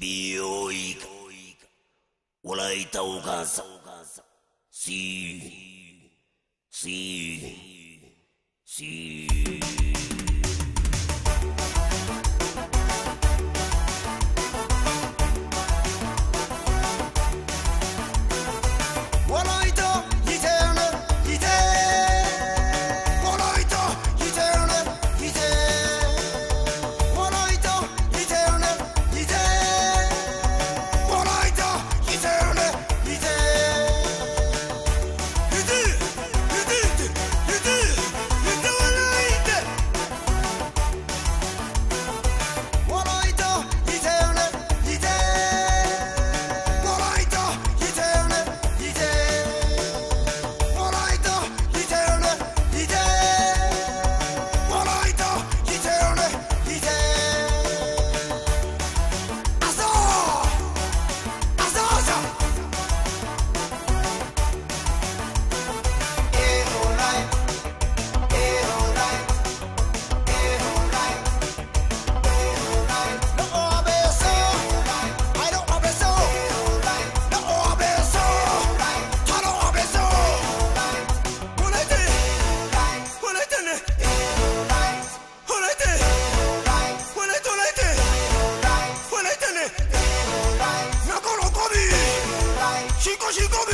美容医おらいたお母さん。see, see, see. cause you go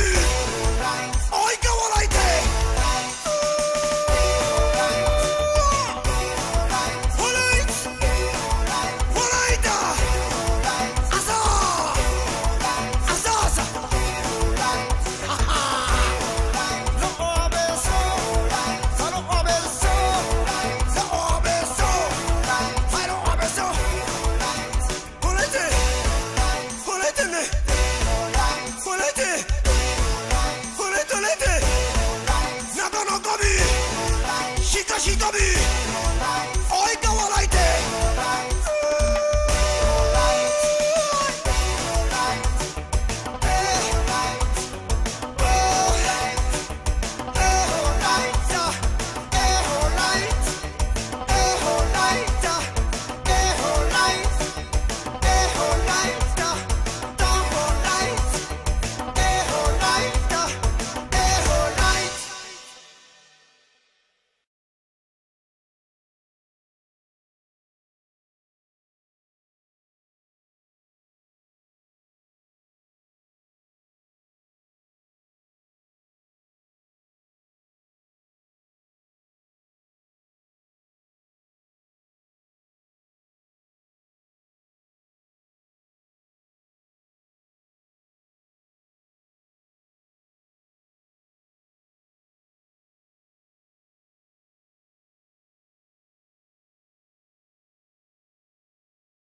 差し飛び